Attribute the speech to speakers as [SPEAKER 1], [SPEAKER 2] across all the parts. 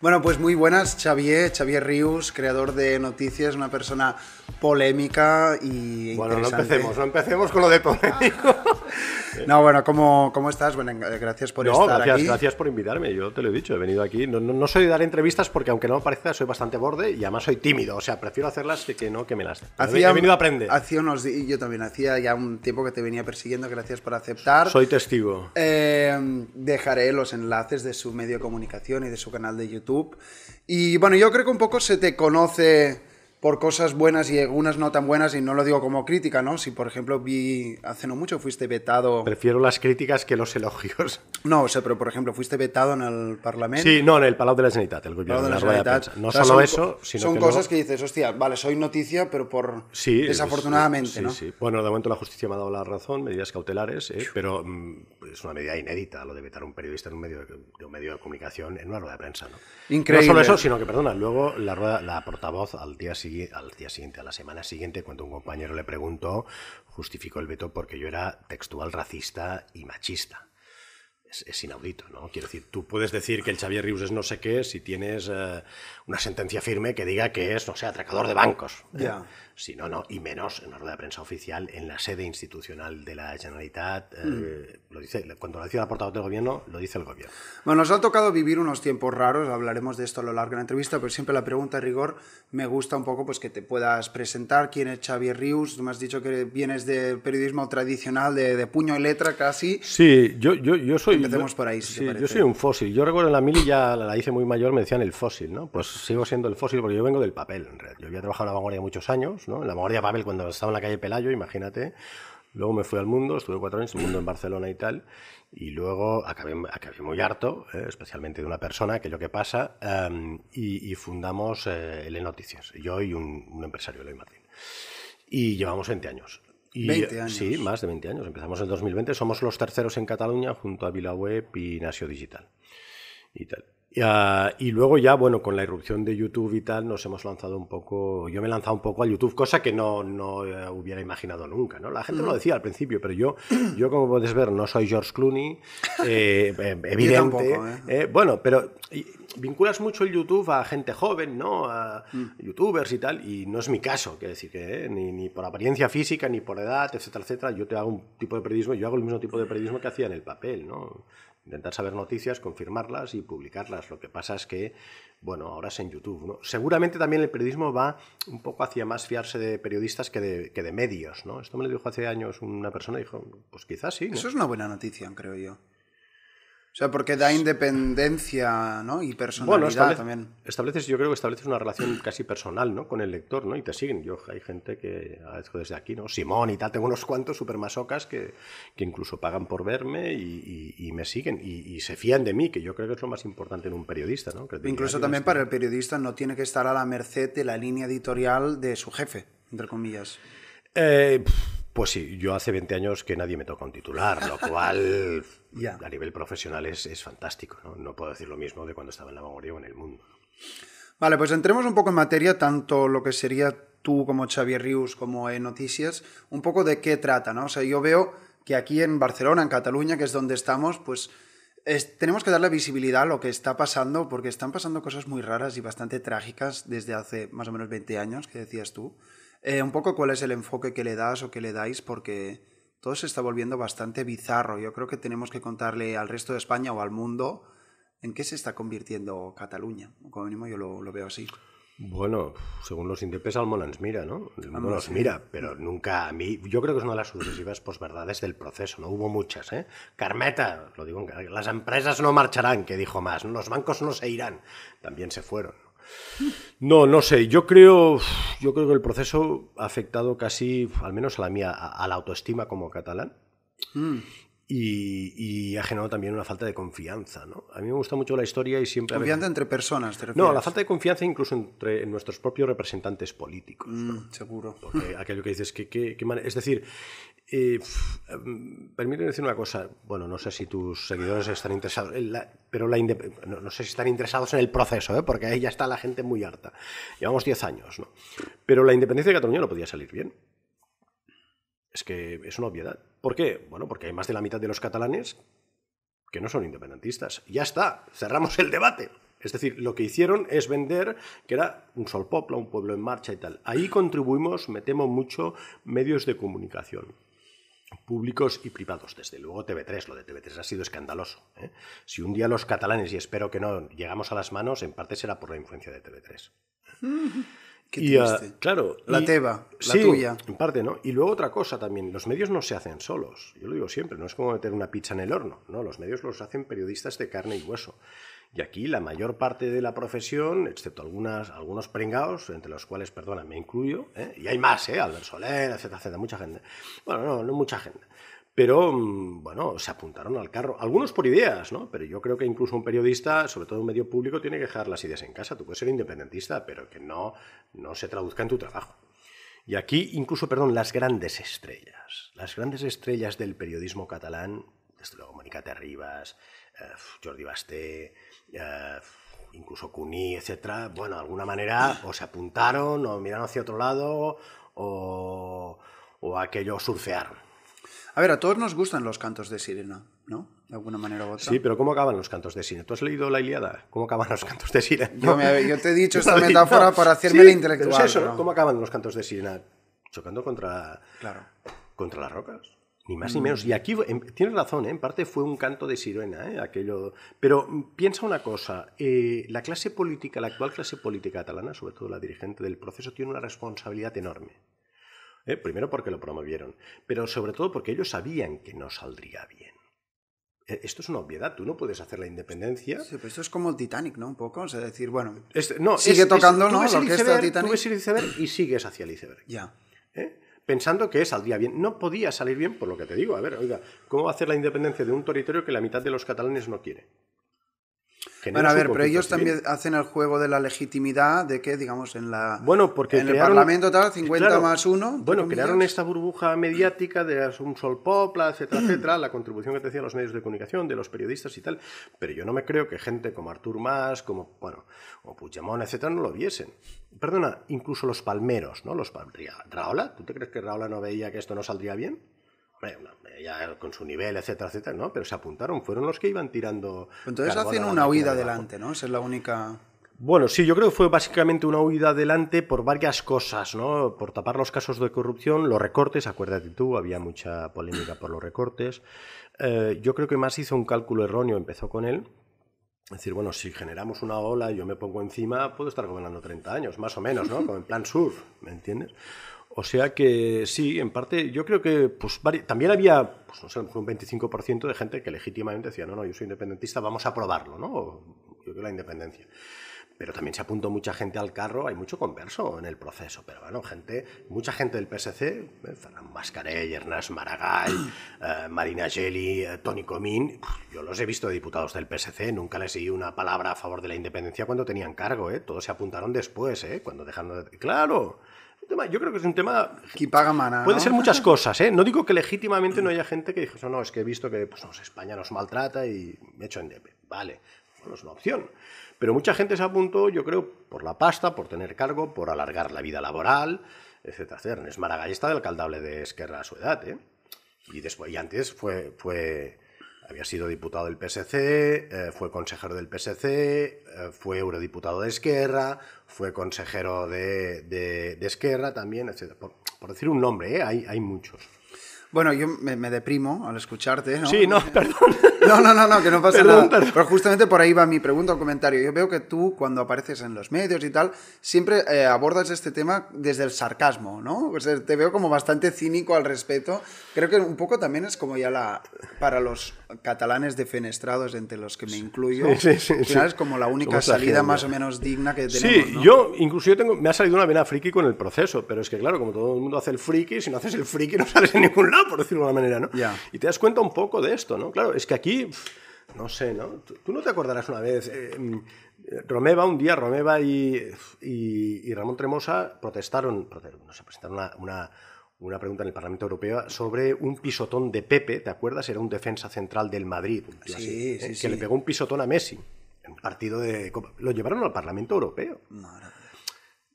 [SPEAKER 1] Bueno, pues muy buenas, Xavier, Xavier Rius, creador de Noticias, una persona polémica y
[SPEAKER 2] Bueno, no empecemos, no empecemos con lo de polémico.
[SPEAKER 1] No, bueno, ¿cómo, cómo estás? Bueno, gracias por
[SPEAKER 2] No,
[SPEAKER 1] estar
[SPEAKER 2] gracias,
[SPEAKER 1] aquí.
[SPEAKER 2] gracias por invitarme. Yo te lo he dicho, he venido aquí. No, no, no soy de dar entrevistas porque, aunque no me parezca, soy bastante borde y además soy tímido. O sea, prefiero hacerlas que, que no que me las. he venido a aprender.
[SPEAKER 1] Hacía unos días, yo también hacía ya un tiempo que te venía persiguiendo, gracias por aceptar.
[SPEAKER 2] Soy testigo.
[SPEAKER 1] Eh, dejaré los enlaces de su medio de comunicación y de su canal de YouTube. Y bueno, yo creo que un poco se te conoce por cosas buenas y algunas no tan buenas, y no lo digo como crítica, ¿no? Si, por ejemplo, vi hace no mucho fuiste vetado.
[SPEAKER 2] Prefiero las críticas que los elogios.
[SPEAKER 1] No, o sea, pero por ejemplo, fuiste vetado en el Parlamento.
[SPEAKER 2] Sí, no, en el Palau de la Generalitat, el gobierno
[SPEAKER 1] de la Generalitat.
[SPEAKER 2] No
[SPEAKER 1] O sea,
[SPEAKER 2] solo
[SPEAKER 1] son
[SPEAKER 2] eso, sino
[SPEAKER 1] Son
[SPEAKER 2] que
[SPEAKER 1] cosas
[SPEAKER 2] luego-
[SPEAKER 1] que dices, hostia, vale, soy noticia, pero por.
[SPEAKER 2] Sí,
[SPEAKER 1] Desafortunadamente,
[SPEAKER 2] sí,
[SPEAKER 1] ¿no?
[SPEAKER 2] sí. Bueno, de momento la justicia me ha dado la razón, medidas cautelares, ¿eh? pero mm, es una medida inédita lo de vetar a un periodista en un medio de, de un medio de comunicación en una rueda de prensa. ¿no?
[SPEAKER 1] Increíble.
[SPEAKER 2] No solo eso, sino que, perdona, luego la, rueda, la portavoz al día, al día siguiente, a la semana siguiente, cuando un compañero le preguntó, justificó el veto porque yo era textual racista y machista. Es, es inaudito, ¿no? Quiero decir, tú puedes decir que el Xavier Rius es no sé qué si tienes eh, una sentencia firme que diga que es, no sé, atracador de bancos. ¿eh? Si no, no, y menos en una rueda de prensa oficial, en la sede institucional de la Generalitat. eh, lo dice, cuando lo dice la portavoz del gobierno, lo dice el gobierno.
[SPEAKER 1] Bueno, nos ha tocado vivir unos tiempos raros, hablaremos de esto a lo largo de la entrevista, pero siempre la pregunta de rigor me gusta un poco pues que te puedas presentar quién es Xavier Rius, tú me has dicho que vienes del periodismo tradicional de, de puño y letra casi.
[SPEAKER 2] Sí, yo, yo, yo soy.
[SPEAKER 1] Empecemos
[SPEAKER 2] yo-
[SPEAKER 1] por ahí, si
[SPEAKER 2] sí, yo soy un fósil. Yo recuerdo en la mili ya la hice muy mayor, me decían el fósil, ¿no? Pues sigo siendo el fósil porque yo vengo del papel, en realidad. Yo había trabajado en la vanguardia muchos años, ¿no? En la vanguardia papel cuando estaba en la calle Pelayo, imagínate. Luego me fui al mundo, estuve cuatro años en el mundo en Barcelona y tal. Y luego acabé, acabé muy harto, ¿eh? especialmente de una persona, aquello que pasa, em, y, y fundamos eh, E Noticias. Yo y un, un empresario, Eloy Martín. Y llevamos 20 años. Y,
[SPEAKER 1] 20 años.
[SPEAKER 2] Sí, más de 20 años. Empezamos en 2020. Somos los terceros en Cataluña junto a VilaWeb y Nasio Digital. Y tal. Y, ah, y luego ya, bueno, con la irrupción de YouTube y tal, nos hemos lanzado un poco, yo me he lanzado un poco a YouTube, cosa que no, no eh, hubiera imaginado nunca, ¿no? La gente lo decía al principio, pero yo, yo como puedes ver, no soy George Clooney, eh, eh, evidente.
[SPEAKER 1] tampoco, ¿eh?
[SPEAKER 2] eh, bueno, pero vinculas mucho el YouTube a gente joven, ¿no? A youtubers y tal, y no es mi caso, quiero decir que eh, ni, ni por apariencia física, ni por edad, etcétera, etcétera, yo te hago un tipo de periodismo, yo hago el mismo tipo de periodismo que hacía en el papel, ¿no? Intentar saber noticias, confirmarlas y publicarlas. Lo que pasa es que, bueno, ahora es en YouTube, ¿no? Seguramente también el periodismo va un poco hacia más fiarse de periodistas que de, que de medios, ¿no? Esto me lo dijo hace años una persona y dijo, pues quizás sí.
[SPEAKER 1] Eso es una buena noticia, creo yo. O sea, porque da independencia, ¿no? Y personalidad
[SPEAKER 2] Bueno, establece-
[SPEAKER 1] también.
[SPEAKER 2] estableces, yo creo que estableces una relación casi personal, ¿no? Con el lector, ¿no? Y te siguen. Yo, hay gente que, desde aquí, ¿no? Simón y tal, tengo unos cuantos super masocas que, que incluso pagan por verme y, y- y me siguen. Y, y se fían de mí, que yo creo que es lo más importante en un periodista, ¿no? Que
[SPEAKER 1] Incluso también
[SPEAKER 2] "Tío,
[SPEAKER 1] para el periodista no tiene que estar a la merced de la línea editorial de su jefe, entre comillas.
[SPEAKER 2] Eh, pues sí, yo hace 20 años que nadie me toca un titular, lo cual
[SPEAKER 1] Ya.
[SPEAKER 2] a nivel profesional es, es fantástico. ¿no? no puedo decir lo mismo de cuando estaba en la vanguardia o en el mundo.
[SPEAKER 1] Vale, pues entremos un poco en materia, tanto lo que sería tú como Xavier Rius como en Noticias, un poco de qué trata, ¿no? O sea, yo veo que aquí en Barcelona, en Cataluña, que es donde estamos, pues es- tenemos que darle visibilidad a lo que está pasando, porque están pasando cosas muy raras y bastante trágicas desde hace más o menos 20 años, que decías tú. Eh, un poco cuál es el enfoque que le das o que le dais, porque todo se está volviendo bastante bizarro. Yo creo que tenemos que contarle al resto de España o al mundo en qué se está convirtiendo Cataluña. Como mínimo yo lo, lo veo así.
[SPEAKER 2] Bueno, según los indepes, Almón ens mira, ¿no? El mundo nos mira, pero nunca a mí. Yo creo que es una de las sucesivas posverdades del proceso, ¿no? Hubo muchas, ¿eh? Carmeta, lo digo, en- las empresas no marcharán, que dijo más, ¿no? los bancos no se irán, también se fueron. ¿No? No, sé, yo creo, yo creo que el proceso ha afectado casi, al menos a la mía, a, a la autoestima como catalán. Y, y ha generado también una falta de confianza, ¿no? A mí me gusta mucho la historia y siempre...
[SPEAKER 1] Confianza entre personas, ¿te refieres?
[SPEAKER 2] No, la falta de confianza incluso entre en nuestros propios representantes políticos. ¿no?
[SPEAKER 1] Mm, seguro.
[SPEAKER 2] Porque aquello que dices, que, que- es decir, eh, em, permíteme decir una cosa, bueno, no sé si tus seguidores están interesados, en pero la no, sé si están interesados en el proceso, ¿eh? porque ahí ya está la gente muy harta. Llevamos 10 años, ¿no? Pero la independencia de Cataluña no podía salir bien. Es que es una obviedad. ¿Por qué? Bueno, porque hay más de la mitad de los catalanes que no son independentistas. Ya está, cerramos el debate. Es decir, lo que hicieron es vender que era un sol popla, un pueblo en marcha y tal. Ahí contribuimos, metemos mucho medios de comunicación públicos y privados. Desde luego TV3, lo de TV3 ha sido escandaloso. ¿eh? Si un día los catalanes, y espero que no, llegamos a las manos, en parte será por la influencia de TV3.
[SPEAKER 1] Qué
[SPEAKER 2] Y, ah, claro.
[SPEAKER 1] La
[SPEAKER 2] y-
[SPEAKER 1] teba, la
[SPEAKER 2] sí,
[SPEAKER 1] tuya.
[SPEAKER 2] En parte, ¿no? Y luego otra cosa también, los medios no se hacen solos. Yo lo digo siempre, no es como meter una pizza en el horno, ¿no? Los medios los hacen periodistas de carne y hueso. Y aquí la mayor parte de la profesión, excepto algunas, algunos pringados, entre los cuales, perdona, me incluyo, ¿eh? y hay más, ¿eh? Albert Soler, etcétera, etcétera, mucha gente. Bueno, no, no mucha gente. Pero, mm, bueno, se apuntaron al carro. Algunos por ideas, ¿no? Pero yo creo que incluso un periodista, sobre todo un medio público, tiene que dejar las ideas en casa. Tú puedes ser independentista, pero que no, no se traduzca en tu trabajo. Y aquí, incluso, perdón, las grandes estrellas. Las grandes estrellas del periodismo catalán, desde luego Mónica Terribas, eh, Jordi Basté, eh, incluso Cuní, etcétera, bueno, de alguna manera o se apuntaron o miraron hacia otro lado o, o aquello surfearon.
[SPEAKER 1] A ver, a todos nos gustan los cantos de sirena, ¿no? De alguna manera u otra.
[SPEAKER 2] Sí, pero ¿cómo acaban los cantos de sirena? ¿Tú has leído la Ilíada? ¿Cómo acaban los cantos de sirena?
[SPEAKER 1] Yo, me- yo te he dicho esta metáfora
[SPEAKER 2] no.
[SPEAKER 1] para hacerme
[SPEAKER 2] Sí,
[SPEAKER 1] la intelectual.
[SPEAKER 2] pero es eso,
[SPEAKER 1] pero-
[SPEAKER 2] ¿no? ¿Cómo acaban los cantos de sirena? Chocando contra,
[SPEAKER 1] Claro.
[SPEAKER 2] contra las rocas. Ni más
[SPEAKER 1] Mm.
[SPEAKER 2] ni menos. Y aquí em, tienes razón, ¿eh? en parte fue un canto de sirena, ¿eh? aquello. Pero mm, piensa una cosa: eh, la clase política, la actual clase política catalana, sobre todo la dirigente del proceso, tiene una responsabilidad enorme. ¿eh? Primero porque lo promovieron, pero sobre todo porque ellos sabían que no saldría bien. Eh, Esto es una obviedad. Tú no puedes hacer la independencia
[SPEAKER 1] Sí, pero esto es como el Titanic, ¿no? Un poco, o sea, decir, bueno,
[SPEAKER 2] Es- no,
[SPEAKER 1] Sigue tocando,
[SPEAKER 2] tú
[SPEAKER 1] ¿no?
[SPEAKER 2] ves
[SPEAKER 1] La
[SPEAKER 2] el iceberg,
[SPEAKER 1] Titanic.
[SPEAKER 2] Tú ves el iceberg y sigues hacia el iceberg.
[SPEAKER 1] ya.
[SPEAKER 2] ¿eh? Pensando que saldría bien. No podía salir bien por lo que te digo. A ver, oiga, ¿cómo va a hacer la independencia de un territorio que la mitad de los catalanes no quiere?
[SPEAKER 1] Bueno, a ver, pero ellos
[SPEAKER 2] civil.
[SPEAKER 1] también hacen el juego de la legitimidad de que, digamos, en la
[SPEAKER 2] Bueno, porque
[SPEAKER 1] en el Parlamento tal, 50
[SPEAKER 2] Claro,
[SPEAKER 1] más 1.
[SPEAKER 2] Bueno, crearon esta burbuja mediática de un sol popla, etcétera, etcétera, la contribución que te decían los medios de comunicación, de los periodistas y tal. Pero yo no me creo que gente como Artur Mas, como, bueno, o Puigdemont, etcétera, no lo viesen. Perdona, incluso los palmeros, ¿no? Los pal- Ra- Rahola, ¿tú te crees que Rahola no veía que esto no saldría bien? Ya con su nivel, etcétera, etcétera, ¿no? Pero se apuntaron, fueron los que iban tirando.
[SPEAKER 1] Entonces hacen una huida adelante, ¿no? Esa es la única...
[SPEAKER 2] Bueno, sí, yo creo que fue básicamente una huida adelante por varias cosas, ¿no? Por tapar los casos de corrupción, los recortes, acuérdate tú, había mucha polémica por los recortes. Eh, yo creo que más hizo un cálculo erróneo, empezó con él. Es decir, bueno, si generamos una ola y yo me pongo encima, puedo estar gobernando 30 años, más o menos, ¿no? Como en plan surf, ¿me entiendes? O sea que sí, en parte yo creo que pues, también había, pues no sé, un 25% de gente que legítimamente decía, no, no, yo soy independentista, vamos a probarlo, ¿no? Yo quiero la independencia. Pero también se apuntó mucha gente al carro, hay mucho converso en el proceso, pero bueno, gente, mucha gente del PSC, eh, Ferran Mascarell, Ernest Maragall, eh, Marina Geli, eh, Toni Comín, yo los he visto de diputados del PSC, nunca les di una palabra a favor de la independencia cuando tenían cargo, ¿eh? todos se apuntaron después, ¿eh? cuando dejaron de... Claro, tema- yo creo que es un tema
[SPEAKER 1] Qui paga mana,
[SPEAKER 2] Puede
[SPEAKER 1] ¿no?
[SPEAKER 2] ser muchas cosas, ¿eh? No digo que legítimamente no haya gente que dijo, no, es que he visto que pues, no España nos maltrata y me echo en. Vale, bueno, es una opción. Pero mucha gente se apuntó, yo creo, por la pasta, por tener cargo, por alargar la vida laboral, etcétera, etcétera. Ernest Maragall del alcaldable de Esquerra a su edad, ¿eh? Y, después, y antes fue, fue, había sido diputado del PSC, eh, fue consejero del PSC, eh, fue eurodiputado de Esquerra, fue consejero de, de- de Esquerra también, etc. Por, por decir un nombre, ¿eh? hay, hay muchos.
[SPEAKER 1] Bueno, yo me, me deprimo al escucharte, ¿no?
[SPEAKER 2] Sí, no, perdón.
[SPEAKER 1] No, no, no, no, que no pasa
[SPEAKER 2] Perdón,
[SPEAKER 1] nada.
[SPEAKER 2] perdón.
[SPEAKER 1] Pero justamente por ahí va mi pregunta o comentario. Yo veo que tú, cuando apareces en los medios y tal, siempre eh, abordas este tema desde el sarcasmo, ¿no? O sea, te veo como bastante cínico al respecto. Creo que un poco también es como ya la. para los catalanes defenestrados, entre los que me incluyo.
[SPEAKER 2] Sí,
[SPEAKER 1] es como la única
[SPEAKER 2] Somos
[SPEAKER 1] salida más o menos digna que tenemos.
[SPEAKER 2] Sí,
[SPEAKER 1] ¿no?
[SPEAKER 2] yo incluso yo tengo, me ha salido una vena friki con el proceso, pero es que claro, como todo el mundo hace el friki, si no haces el friki no sales en ningún lado, por decirlo de una manera, ¿no? Y te das cuenta un poco de esto, ¿no? Claro, es que aquí, no sé, ¿no? Tú, tú no te acordarás una vez, eh, eh, Romeva, un día Romeva y, y- y Ramón Tremosa protestaron, prote- no sé, presentaron una, una, una pregunta en el Parlamento Europeo sobre un pisotón de Pepe, ¿te acuerdas? Era un defensa central del Madrid,
[SPEAKER 1] Sí,
[SPEAKER 2] así, ¿eh?
[SPEAKER 1] sí,
[SPEAKER 2] que
[SPEAKER 1] sí.
[SPEAKER 2] le pegó un pisotón a Messi en un partido de Copa. Lo llevaron al Parlamento Europeo.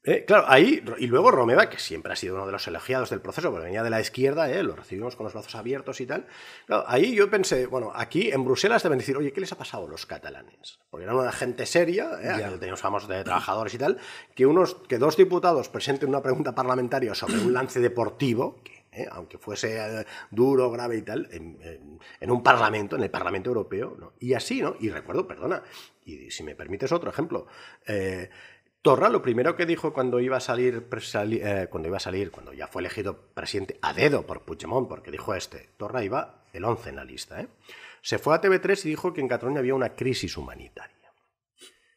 [SPEAKER 2] Eh, claro, ahí, y luego Romeva, que siempre ha sido uno de los elogiados del proceso, porque venía de la izquierda, eh, lo recibimos con los brazos abiertos y tal. Claro, ahí yo pensé, bueno, aquí en Bruselas deben decir, oye, ¿qué les ha pasado a los catalanes? Porque eran una gente seria, eh, teníamos famosos de trabajadores y tal, que, unos, que dos diputados presenten una pregunta parlamentaria sobre un lance deportivo, que eh, aunque fuese duro, grave y tal, en, en, un parlamento, en el Parlamento Europeo, ¿no? y así, ¿no? Y recuerdo, perdona, y si me permites otro ejemplo, Torra lo primero que dijo cuando iba a salir, eh, cuando iba a salir, cuando ya fue elegido presidente a dedo por Puigdemont, porque dijo este, Torra iba el 11 en la lista, ¿eh? se fue a TV3 y dijo que en Cataluña había una crisis humanitaria.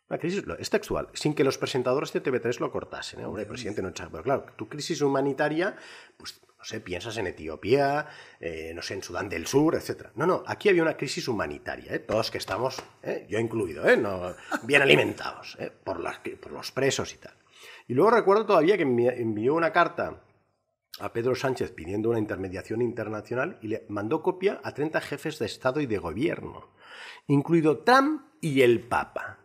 [SPEAKER 2] Una crisis, es textual, sin que los presentadores de TV3 lo cortasen. ¿eh? Hombre, presidente, no Pero claro, tu crisis humanitaria, pues sé, piensas en Etiopía, eh, no sé, en Sudán del Sur, etc. No, no, aquí había una crisis humanitaria, ¿eh? todos que estamos, ¿eh? yo incluido, no, bien alimentados por, por los presos y tal. Y luego recuerdo todavía que envió una carta a Pedro Sánchez pidiendo una intermediación internacional y le mandó copia a 30 jefes de Estado y de Gobierno, incluido Trump y el Papa.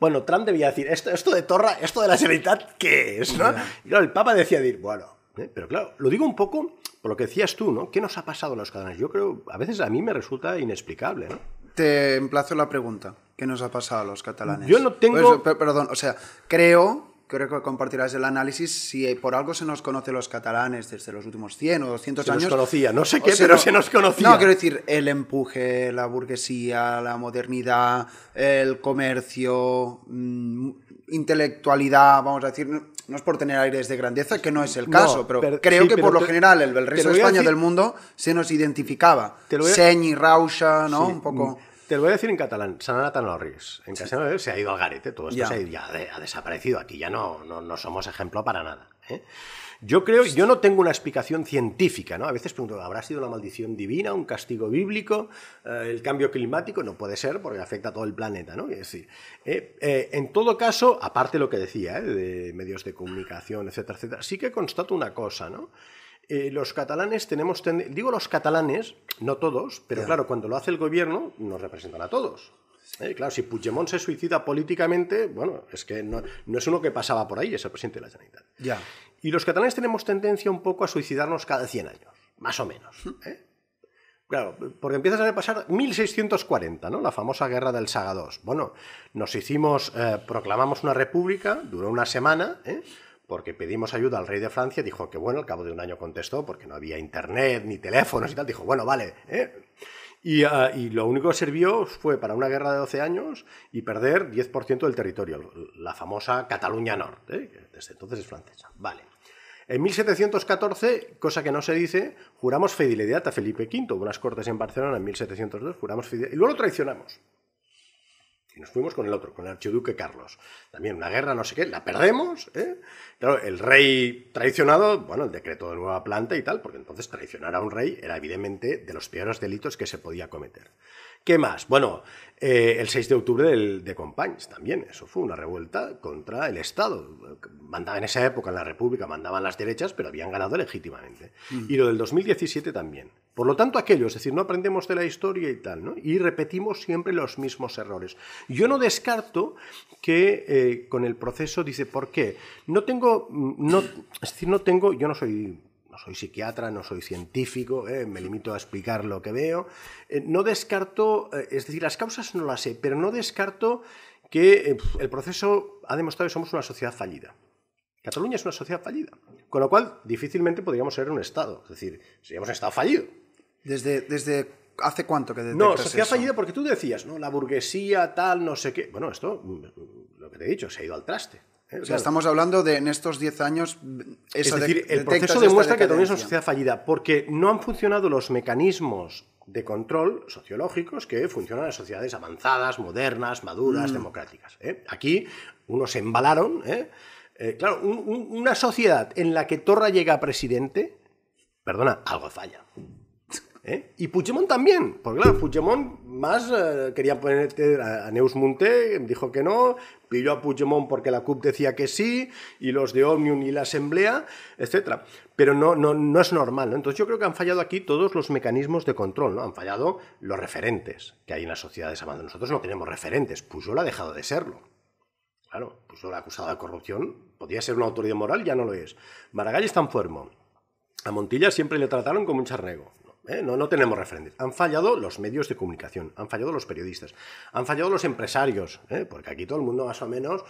[SPEAKER 2] Bueno, Trump debía decir, esto, esto de Torra, esto de la Generalitat, ¿qué es? ¿no? Y claro, el Papa decía, bueno, ¿eh? Pero claro, lo digo un poco por lo que decías tú, ¿no? ¿Qué nos ha pasado a los catalanes? Yo creo, a veces a mí me resulta inexplicable, ¿no?
[SPEAKER 1] Te emplazo la pregunta. ¿Qué nos ha pasado a los catalanes?
[SPEAKER 2] Yo no tengo...
[SPEAKER 1] Pues, perdón, o sea, creo creo que compartirás el análisis, si por algo se nos conoce los catalanes desde los últimos 100 o 200 años...
[SPEAKER 2] Se nos conocía, no sé qué, pero se nos conocía.
[SPEAKER 1] No, quiero decir, el empuje, la burguesía, la modernidad, el comercio, mm, intelectualidad, vamos a decir, no es por tener aires de grandeza, que no es el caso, pero, creo que por lo general el, resto de España del mundo se nos identificaba. Señi, Rausha, ¿no? Un poco... Mm,
[SPEAKER 2] te lo voy a decir en catalán, Sanata Norris. En castellano se ha ido al garete, todo esto ya. ha, desaparecido. Aquí ya no, no, somos ejemplo para nada. ¿eh? Yo creo, yo no tengo una explicación científica, ¿no? A veces pregunto, ¿habrá sido una maldición divina, un castigo bíblico, eh, el cambio climático? No puede ser porque afecta a todo el planeta, ¿no? Es decir, eh, eh, en todo caso, aparte de lo que decía, de medios de comunicación, etcétera, etcétera, sí que constato una cosa, ¿no? los catalanes tenemos, digo los catalanes, no todos, pero claro, cuando lo hace el gobierno nos representan a todos. claro, si Puigdemont se suicida políticamente, bueno, es que no, no, es uno que pasaba por ahí, es el presidente de la Generalitat.
[SPEAKER 1] Ya.
[SPEAKER 2] Y los catalanes tenemos tendencia un poco a suicidarnos cada 100 años, más o menos. ¿eh? Claro, porque empiezas a pasar 1640, ¿no? La famosa guerra del Saga II. Bueno, nos hicimos, eh, proclamamos una república, duró una semana, ¿eh? porque pedimos ayuda al rey de Francia, dijo que bueno, al cabo de un año contestó, porque no había internet ni teléfonos y tal, dijo, bueno, vale, ¿eh? y, ah, y, lo único que sirvió fue para una guerra de 12 años y perder 10% del territorio, la famosa Cataluña Norte, que desde entonces es francesa. Vale. En 1714, cosa que no se dice, juramos fidelidad a Felipe V, unas cortes en Barcelona en 1702, juramos fidelidad, y luego traicionamos. Y nos fuimos con el otro, con el archiduque Carlos. También una guerra, no sé qué, la perdemos. ¿eh? Claro, el rey traicionado, bueno, el decreto de nueva planta y tal, porque entonces traicionar a un rey era evidentemente de los peores delitos que se podía cometer. ¿Qué más? Bueno, eh, el 6 de octubre del, de Companys también, eso fue una revuelta contra el Estado. Mandaba en esa época en la República, mandaban las derechas, pero habían ganado legítimamente. Mm. Y lo del 2017 también. Por lo tanto, aquello, es decir, no aprendemos de la historia y tal, ¿no? Y repetimos siempre los mismos errores. Yo no descarto que eh, con el proceso dice, ¿por qué? No tengo, no, es decir, no tengo, yo no soy no soy psiquiatra, no soy científico, eh, me limito a explicar lo que veo. Eh, no descarto, eh, es decir, las causas no las sé, pero no descarto que el proceso ha demostrado que somos una sociedad fallida. Cataluña es una sociedad fallida, con lo cual difícilmente podríamos ser un Estado, es decir, seríamos un Estado fallido.
[SPEAKER 1] Desde, desde ¿Hace cuánto que
[SPEAKER 2] No, sociedad fallida porque tú decías, ¿no? La burguesía, tal, no sé qué. Bueno, esto, lo que te he dicho, se ha ido al traste.
[SPEAKER 1] ¿Eh? O sea, estamos hablando de en estos 10 años.
[SPEAKER 2] es decir, el proceso demuestra que también es una sociedad fallida, porque no han funcionado los mecanismos de control sociológicos que funcionan en sociedades avanzadas, modernas, maduras, mm. democráticas. ¿eh? Aquí unos se embalaron. ¿eh? claro, una sociedad en la que Torra llega a presidente, perdona, algo falla. ¿Eh? Y Puigdemont también, porque claro, Puigdemont más eh, quería ponerte a, Neus Munté, dijo que no, pilló a Puigdemont porque la CUP decía que sí, y los de Omnium y la Asamblea, etc. Pero no, no, no es normal, ¿no? Entonces yo creo que han fallado aquí todos los mecanismos de control, ¿no? Han fallado los referentes que hay en las sociedades avanzadas. Nosotros no tenemos referentes, Pujol ha dejado de serlo. Claro, lo acusado de corrupción podía ser una autoridad moral, ya no lo es. Maragall está enfermo. A Montilla siempre le trataron como un charnego. ¿Eh? No, no tenemos referentes. Han fallado los medios de comunicación, han fallado los periodistas, han fallado los empresarios, ¿eh? porque aquí todo el mundo más o menos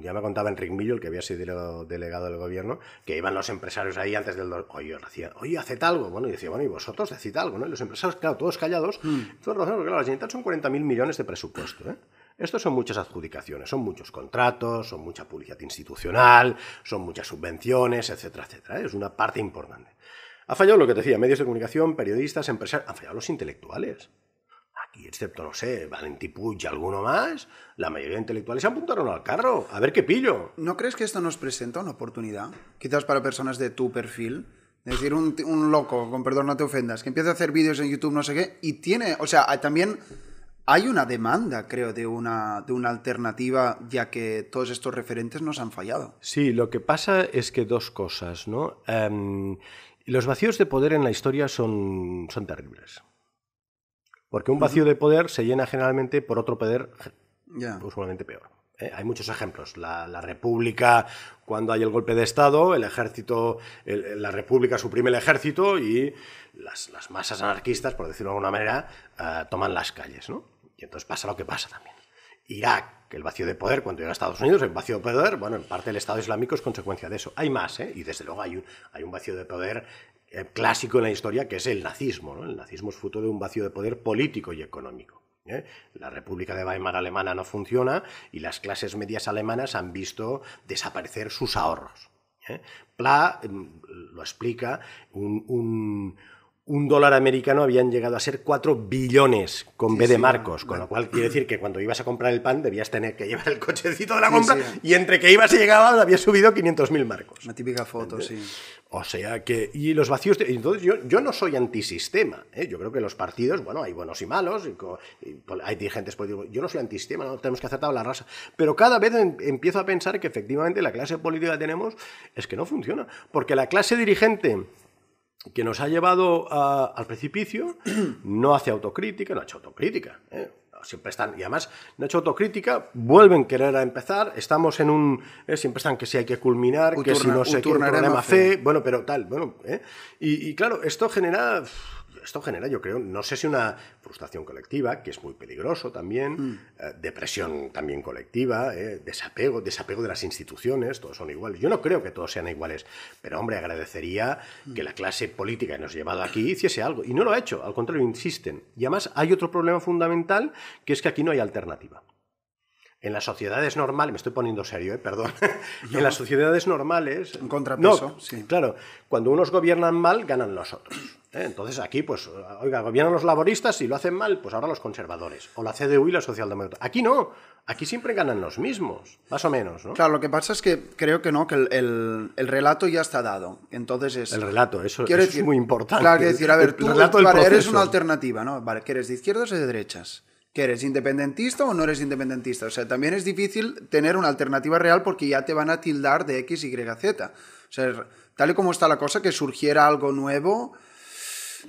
[SPEAKER 2] ya me contaba Enrique Millo, el que había sido delegado del gobierno, que iban los empresarios ahí antes del... Oye, decía, oye, haced algo. Bueno, y decía, bueno, y vosotros decid algo, ¿no? Y los empresarios, claro, todos callados. Mm. Todos claro, la Generalitat son 40.000 millones de presupuesto, ¿eh? Estos son muchas adjudicaciones, son muchos contratos, son mucha publicidad institucional, son muchas subvenciones, etcétera, etcétera. ¿eh? Es una parte importante. Ha fallado lo que te decía, medios de comunicación, periodistas, empresarios, han fallado los intelectuales. Aquí, excepto, no sé, Valentí Puig y alguno más, la mayoría de intelectuales se apuntaron al carro. A ver qué pillo.
[SPEAKER 1] ¿No crees que esto nos presenta una oportunidad? Quizás para personas de tu perfil. Es decir, un, un loco, con perdón, no te ofendas, que empieza a hacer vídeos en YouTube, no sé qué, y tiene, o sea, también hay una demanda, creo, de una, de una alternativa, ya que todos estos referentes nos han fallado.
[SPEAKER 2] Sí, lo que pasa es que dos cosas, ¿no? Em, los vacíos de poder en la historia son, son terribles. Porque un vacío de poder se llena generalmente por otro poder usualmente peor. ¿eh? Hay muchos ejemplos. La, República, cuando hay el golpe de Estado, el ejército, la República suprime el ejército y las, masas anarquistas, por decirlo de alguna manera, eh, toman las calles. ¿no? Y entonces pasa lo que pasa también. Irak, que el vacío de poder, cuando llega a Estados Unidos, el vacío de poder, bueno, en parte el Estado Islámico es consecuencia de eso. Hay más, ¿eh? y desde luego hay un, hay un vacío de poder eh, clásico en la historia, que es el nazismo. El nazismo es fruto de un vacío de poder político y económico. ¿eh? La República de Weimar alemana no funciona y las clases medias alemanas han visto desaparecer sus ahorros. ¿eh? Pla mm, lo explica, un dólar americano habían llegado a ser 4 billones con B de Marcos, con lo cual quiere decir que cuando ibas a comprar el pan debías tener que llevar el cochecito de la compra y entre que ibas y llegabas había subido 500.000 marcos.
[SPEAKER 1] Una típica foto, sí.
[SPEAKER 2] O sea que, y los vacíos, entonces yo, yo no soy antisistema, ¿eh? yo creo que los partidos, bueno, hay buenos y malos, hay dirigentes políticos, yo no soy antisistema, no tenemos que aceptar la raza, pero cada vez em, empiezo a pensar que efectivamente la clase política que tenemos es que no funciona, porque la clase dirigente que nos ha llevado al precipicio, no hace autocrítica, no ha hecho autocrítica. ¿eh? Siempre están, y además no ha hecho autocrítica, vuelven a querer a empezar, estamos en un, ¿eh? siempre están que si hay que culminar, que si no sé qué, problema fe, bueno, pero tal, bueno, ¿eh? y, y, claro, esto genera esto genera, yo creo, no sé si una frustración colectiva, que es muy peligroso también, mm. eh, depresión también colectiva, eh, desapego, desapego de las instituciones, todos son iguales. Yo no creo que todos sean iguales, pero hombre, agradecería mm. que la clase política que nos ha llevado aquí hiciese algo. Y no lo ha hecho, al contrario, insisten. Y además hay otro problema fundamental, que es que aquí no hay alternativa. En las sociedades normales, me estoy poniendo serio, ¿eh? perdón. en las sociedades normales.
[SPEAKER 1] Un contrapeso, sí.
[SPEAKER 2] Claro, cuando unos gobiernan mal, ganan los otros. ¿eh? Entonces aquí, pues, oiga, gobiernan los laboristas y lo hacen mal, pues ahora los conservadores. O la CDU y la socialdemócrata. Aquí no. Aquí siempre ganan los mismos, más o menos, ¿no?
[SPEAKER 1] Claro, lo que pasa es que creo que no, que el, relato ya está dado. Entonces es.
[SPEAKER 2] El relato, eso, es muy importante.
[SPEAKER 1] Claro, que decir, a ver, tú eres una alternativa, ¿no? Vale, que eres de izquierdas o de derechas que eres independentista o no eres independentista. O sea, también es difícil tener una alternativa real porque ya te van a tildar de X, Y, Z. O sea, tal y como está la cosa, que surgiera algo nuevo.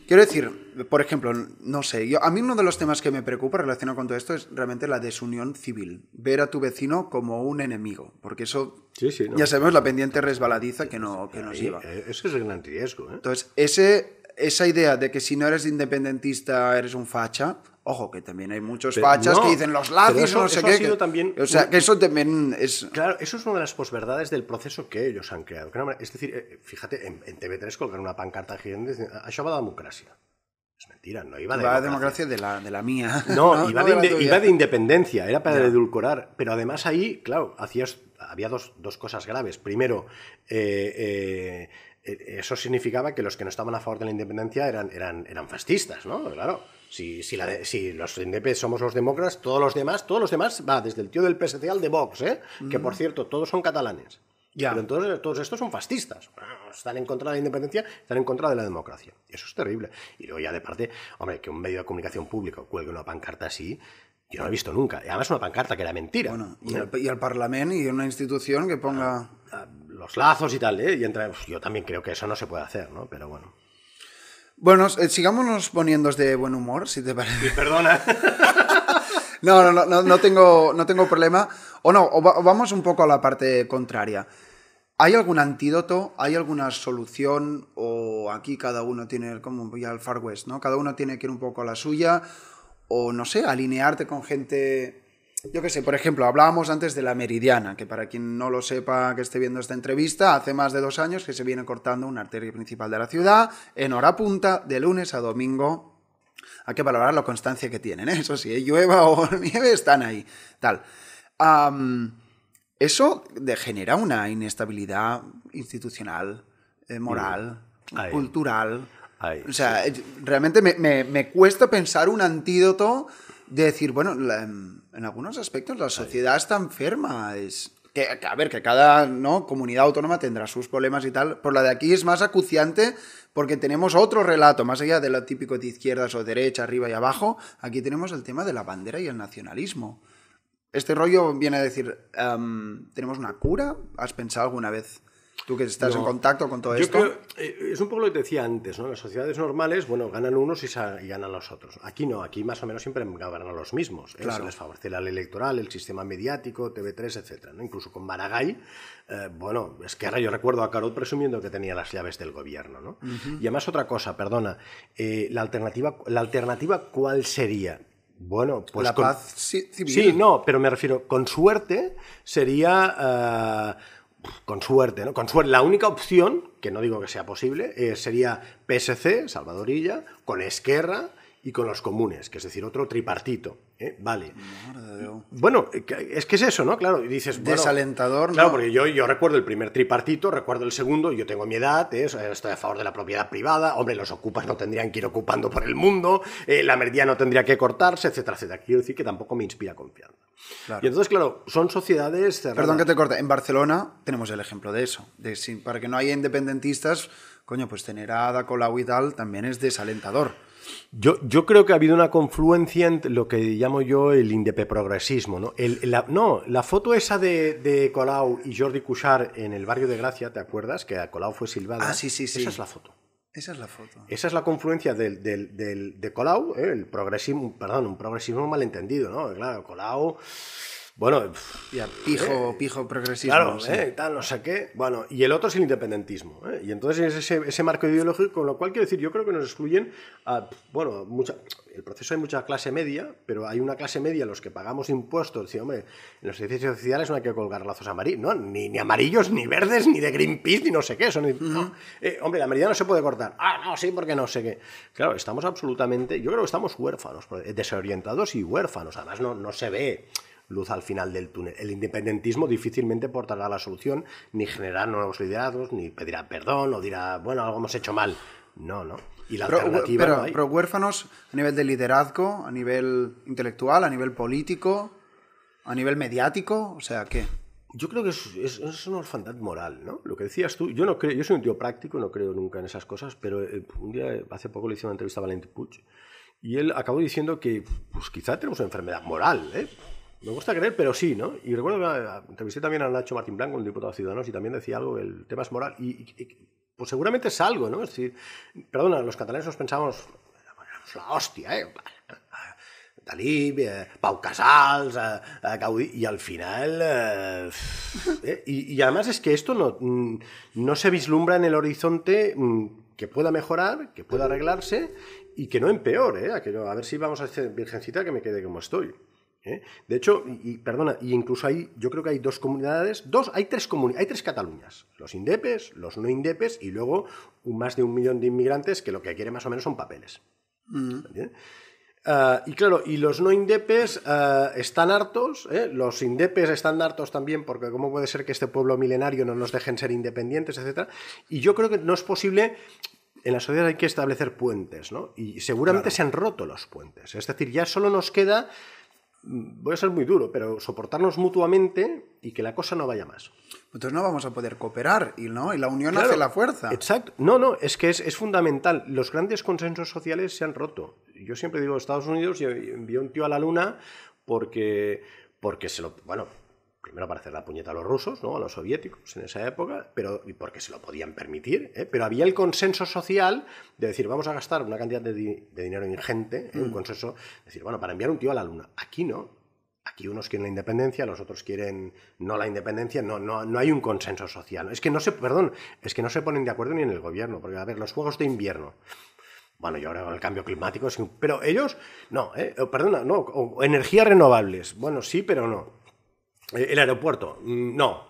[SPEAKER 1] Quiero decir, por ejemplo, no sé, yo, a mí uno de los temas que me preocupa relacionado con todo esto es realmente la desunión civil. Ver a tu vecino como un enemigo, porque eso ya sabemos la pendiente resbaladiza que, no, que nos lleva.
[SPEAKER 2] Eh, eso es el gran riesgo. ¿eh?
[SPEAKER 1] Entonces, ese, esa idea de que si no eres independentista eres un facha, Ojo, que también hay muchos fachas que dicen los lazos, no sé qué.
[SPEAKER 2] también,
[SPEAKER 1] o sea, que eso también es.
[SPEAKER 2] Claro, eso es una de las posverdades del proceso que ellos han creado. Es decir, eh, fíjate, en, TV3 colgar una pancarta gigante això va de democracia. Es mentira, no iba de
[SPEAKER 1] democracia. democracia de la, de la mía.
[SPEAKER 2] No, iba, de, independencia, era para edulcorar. Pero además ahí, claro, hacías, había dos, dos cosas graves. Primero, eh, eh, eso significaba que los que no estaban a favor de la independencia eran, eran, eran fascistas, ¿no? Claro. Si, si, la si los indep somos los demócratas, todos los demás, todos los demás, va desde el tío del PSC al de Vox, ¿eh? que por mm. cierto, todos son catalanes. Ya. Pero entonces todos estos son fascistas. Están en contra de la independencia, están en contra de la democracia. Y eso es terrible. Y luego ya de parte, hombre, que un medio de comunicación público cuelgue una pancarta así, yo no lo he visto nunca. Y además una pancarta que era mentira.
[SPEAKER 1] Bueno, y, el, y el Parlamento y una institución que ponga...
[SPEAKER 2] Ah, los lazos y tal, ¿eh? Y entra, yo también creo que eso no se puede hacer, ¿no? Pero bueno.
[SPEAKER 1] Bueno, eh, sigámonos poniéndonos de buen humor, si te parece.
[SPEAKER 2] perdona.
[SPEAKER 1] No, no, no, no, tengo, no tengo problema. O no, o vamos un poco a la parte contraria. ¿Hay algún antídoto? ¿Hay alguna solución? ¿O aquí cada uno tiene, como voy al Far West, ¿no? Cada uno tiene que ir un poco a la suya. O no sé, alinearte con gente. Yo qué sé, por ejemplo, hablábamos antes de la meridiana, que para quien no lo sepa que esté viendo esta entrevista, hace más de dos años que se viene cortando una arteria principal de la ciudad en hora punta, de lunes a domingo. Hay que valorar la constancia que tienen, ¿eh? eso sí, llueva o nieve, están ahí. Tal. Eso genera una inestabilidad institucional, eh, moral, cultural. O sea, realmente me, cuesta pensar un antídoto de decir, bueno, en, algunos aspectos la sociedad está enferma. Es, que, a ver, que cada ¿no? comunidad autónoma tendrá sus problemas y tal. Por la de aquí es más acuciante porque tenemos otro relato, más allá de lo típico de izquierdas o derecha, arriba y abajo. Aquí tenemos el tema de la bandera y el nacionalismo. Este rollo viene a decir, em, ¿tenemos una cura? ¿Has pensado alguna vez? Tú que estás en contacto con todo esto.
[SPEAKER 2] Eh, es un poco lo que te decía antes, ¿no? Las sociedades normales, bueno, ganan unos y, ganan los otros. Aquí no, aquí más o menos siempre ganan los mismos. ¿eh? Se les favorece la ley electoral, el sistema mediático, TV3, etc. ¿no? Incluso con Maragall, eh, bueno, es que ahora yo recuerdo a Carot presumiendo que tenía las llaves del gobierno, ¿no? Y además otra cosa, perdona, la, alternativa, ¿la alternativa cuál sería? Bueno, pues.
[SPEAKER 1] La paz civil.
[SPEAKER 2] Sí, no, pero me refiero, con suerte sería. Con suerte, ¿no? Con suerte. La única opción, que no digo que sea posible, eh, sería PSC, Salvadorilla, con Esquerra y con los comunes, que es decir, otro tripartito. ¿Eh? Vale. Bueno, es que es eso, ¿no? Claro, y dices...
[SPEAKER 1] Desalentador,
[SPEAKER 2] Claro, porque yo, yo recuerdo el primer tripartito, recuerdo el segundo, yo tengo mi edad, ¿eh? estoy a favor de la propiedad privada, hombre, los ocupas no tendrían que ir ocupando por el mundo, eh, la meridiana no tendría que cortarse, etcétera, etcétera. Quiero decir que tampoco me inspira confianza. Y entonces, claro, son sociedades
[SPEAKER 1] Perdón que te corte. En Barcelona tenemos el ejemplo de eso. De, para que no haya independentistas, coño, pues tener a Ada Colau y tal también es desalentador.
[SPEAKER 2] Yo, yo, creo que ha habido una confluencia entre lo que llamo yo el indepeprogresismo. ¿no? la, no, la foto esa de, Colau y Jordi Cuixart en el barrio de Gracia, ¿te acuerdas? Que a Colau fue silbada.
[SPEAKER 1] Ah, sí, sí, sí.
[SPEAKER 2] Esa es la foto.
[SPEAKER 1] Esa es la foto.
[SPEAKER 2] Esa es la confluencia del, de Colau, ¿eh? el progresismo, perdón, un progresismo malentendido, ¿no? Claro, Colau bueno,
[SPEAKER 1] ya, pijo, eh, pijo progresismo.
[SPEAKER 2] Claro, eh, tal, no sé qué. Bueno, y el otro es el independentismo. Eh, y entonces es ese, ese, marco ideológico, con lo cual quiero decir, yo creo que nos excluyen a, bueno, mucha, el proceso hay mucha clase media, pero hay una clase media, los que pagamos impuestos, decir, hombre, en los edificios sociales no hay que colgar lazos amarillos, ¿no? Ni, ni amarillos, ni verdes, ni de Greenpeace, ni no sé qué. Son, hombre, la medida no se puede cortar. Ah, no, sí, porque no sé qué. Claro, estamos absolutamente, yo creo que estamos huérfanos, desorientados y huérfanos. Además, no, no se ve luz al final del túnel. El independentismo difícilmente portará la solución, ni generará nuevos liderazgos, ni pedirá perdón, o dirá, bueno, algo hemos hecho mal. No, no.
[SPEAKER 1] Y la pero, alternativa pero, huérfanos a nivel de liderazgo, a nivel intelectual, a nivel político, a nivel mediático, o sea, ¿qué?
[SPEAKER 2] Yo creo que es, es, una orfandad moral, ¿no? Lo que decías tú, yo no creo, yo soy un tío práctico, no creo nunca en esas cosas, pero eh, un día, hace poco le hice una entrevista a Valente Puig y él acabó diciendo que, pues quizá tenemos una enfermedad moral, ¿eh? Me gusta creer, pero sí, ¿no? Y recuerdo que ah, entrevisté también a Nacho Martín Blanco, un diputado de Ciudadanos, y también decía algo, el tema es moral. Y, pues seguramente es algo, ¿no? Es decir, perdona, los catalanes nos pensamos, la hostia, ¿eh? Dalí, eh, Pau Casals, eh, eh, Gaudí, y al final... y, además es que esto no, mm, no se vislumbra en el horizonte mm, que pueda mejorar, que pueda arreglarse y que no empeore, ¿eh? A, ver si vamos a hacer virgencita que me quede como estoy. ¿Eh? De hecho, y, perdona, y incluso hay, yo creo que hay dos comunidades, dos, hay tres hay tres Cataluñas, los indepes, los no indepes y luego un, más de un millón de inmigrantes que lo que quieren más o menos son papeles. Mm. Ah, y claro, y los no indepes ah, están hartos, ¿eh? los indepes están hartos también porque cómo puede ser que este pueblo milenario no nos dejen ser independientes, etcétera. Y yo creo que no es posible en la sociedad hay que establecer puentes, ¿no? Y seguramente se han roto los puentes. Es decir, ya solo nos queda voy a ser muy duro, pero soportarnos mutuamente y que la cosa no vaya más.
[SPEAKER 1] Entonces no vamos a poder cooperar y, ¿no? y la unión hace la fuerza.
[SPEAKER 2] Exacto. No, no, es que es, fundamental. Los grandes consensos sociales se han roto. Yo siempre digo, Estados Unidos envió un tío a la luna porque, porque se lo... Bueno, primero para hacer la puñeta a los rusos, ¿no? a los soviéticos en esa época, pero y porque se lo podían permitir, ¿eh? pero había el consenso social de decir, vamos a gastar una cantidad de, dinero ingente, ¿eh? un mm. consenso, decir, bueno, para enviar un tío a la luna. Aquí no. Aquí unos quieren la independencia, los otros quieren no la independencia, no, no, no hay un consenso social. Es que no se, perdón, es que no se ponen de acuerdo ni en el gobierno, porque a ver, los juegos de invierno, bueno, yo ahora con el cambio climático, pero ellos, no, ¿eh? perdona, no, energías renovables, bueno, sí, pero no. Eh, el aeropuerto, mm, no.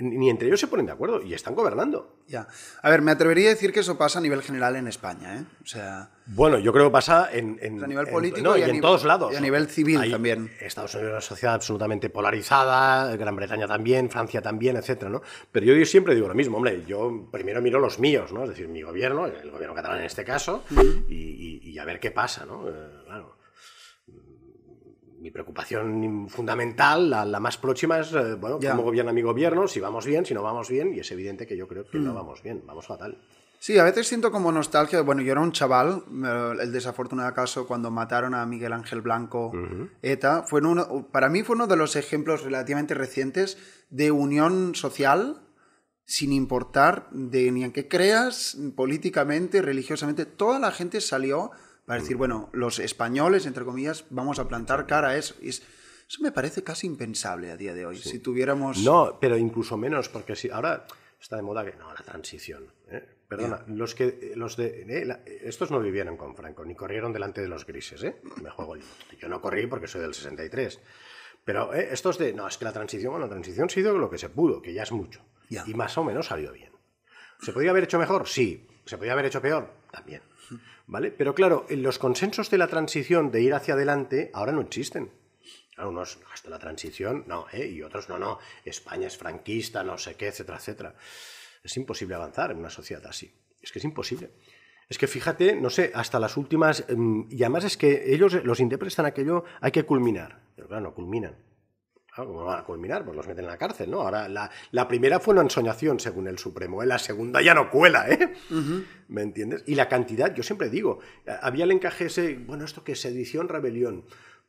[SPEAKER 2] Ni entre ellos se ponen de acuerdo y están gobernando.
[SPEAKER 1] Ya. A ver, me atrevería a decir que eso pasa a nivel general en España, ¿eh? O sea.
[SPEAKER 2] Bueno, yo creo que pasa en.
[SPEAKER 1] a nivel político
[SPEAKER 2] y, en todos lados.
[SPEAKER 1] Y a nivel civil también.
[SPEAKER 2] Estados Unidos es una sociedad absolutamente polarizada, Gran Bretaña también, Francia también, etcétera, ¿no? Pero yo siempre digo lo mismo, hombre, yo primero miro los míos, ¿no? Es decir, mi gobierno, el gobierno catalán en este caso, y, a ver qué pasa, ¿no? Eh, claro mi preocupación fundamental, la, más próxima, es, eh, bueno, cómo gobierna mi gobierno, si vamos bien, si no vamos bien, y es evidente que yo creo que no mm. vamos bien, vamos fatal.
[SPEAKER 1] Sí, a veces siento como nostalgia. Bueno, yo era un chaval, el desafortunado caso cuando mataron a Miguel Ángel Blanco, ETA, fue uno, para mí fue uno de los ejemplos relativamente recientes de unión social sin importar de ni en qué creas políticamente, religiosamente, toda la gente salió para decir, bueno, los españoles, entre comillas, vamos a plantar cara a eso. eso me parece casi impensable a día de hoy. Si tuviéramos...
[SPEAKER 2] No, pero incluso menos, porque si ahora está de moda que no, la transición. ¿eh? Perdona, los que los de eh, estos no vivieron con Franco ni corrieron delante de los grises, ¿eh? Me juego el Yo no corrí porque soy del 63. Pero ¿eh? estos de no, es que la transición, bueno, la transición ha sido lo que se pudo, que ya es mucho. Y más o menos salió bien. ¿Se podía haber hecho mejor? Sí. ¿Se podía haber hecho peor? También. ¿Vale? Pero claro, los consensos de la transición de ir hacia adelante ahora no existen. unos, hasta la transición, no, ¿eh? y otros, no, no, España es franquista, no sé qué, etcétera, etcétera. Es imposible avanzar en una sociedad así. Es que es imposible. Es que fíjate, no sé, hasta las últimas. Em, y además es que ellos, los interpretan aquello, hay que culminar. Pero claro, no culminan. ¿Cómo van a culminar? Pues los meten en la cárcel, ¿no? Ahora, la, primera fue una ensoñación, según el Supremo. ¿eh? La segunda ya no cuela, ¿eh? ¿Me entiendes? Y la cantidad, yo siempre digo, había el encaje ese, bueno, esto que es sedición, rebelión.